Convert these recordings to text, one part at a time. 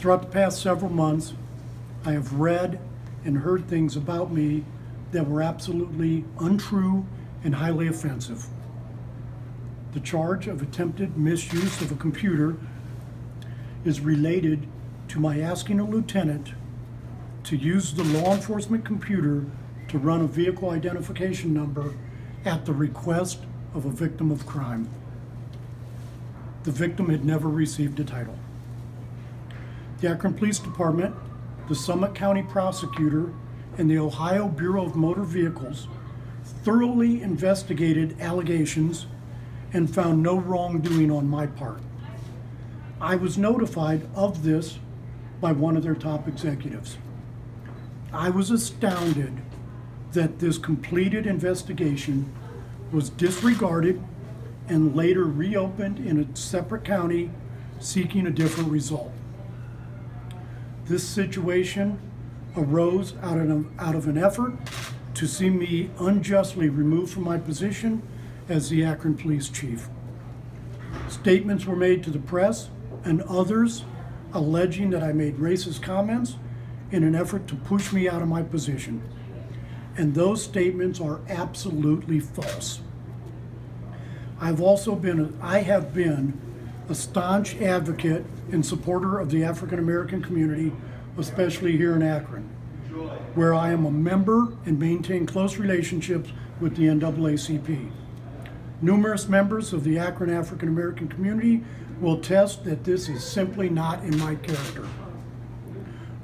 Throughout the past several months, I have read and heard things about me that were absolutely untrue and highly offensive. The charge of attempted misuse of a computer is related to my asking a lieutenant to use the law enforcement computer to run a vehicle identification number at the request of a victim of crime. The victim had never received a title. The Akron Police Department, the Summit County Prosecutor, and the Ohio Bureau of Motor Vehicles thoroughly investigated allegations and found no wrongdoing on my part. I was notified of this by one of their top executives. I was astounded that this completed investigation was disregarded and later reopened in a separate county seeking a different result. This situation arose out of, out of an effort to see me unjustly removed from my position as the Akron Police Chief. Statements were made to the press and others alleging that I made racist comments in an effort to push me out of my position. And those statements are absolutely false. I've also been, I have been a staunch advocate and supporter of the African American community, especially here in Akron, where I am a member and maintain close relationships with the NAACP. Numerous members of the Akron African American community will attest that this is simply not in my character.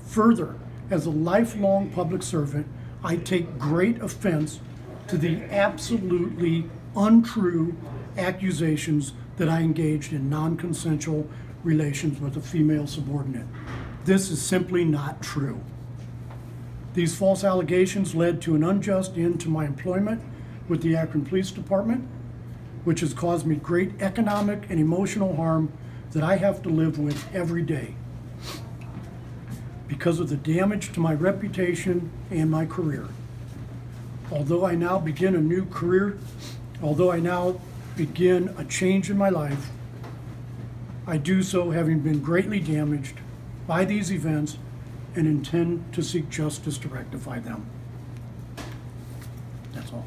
Further, as a lifelong public servant, I take great offense to the absolutely untrue accusations that I engaged in non consensual relations with a female subordinate. This is simply not true. These false allegations led to an unjust end to my employment with the Akron Police Department, which has caused me great economic and emotional harm that I have to live with every day because of the damage to my reputation and my career. Although I now begin a new career, although I now begin a change in my life, I do so having been greatly damaged by these events and intend to seek justice to rectify them. That's all.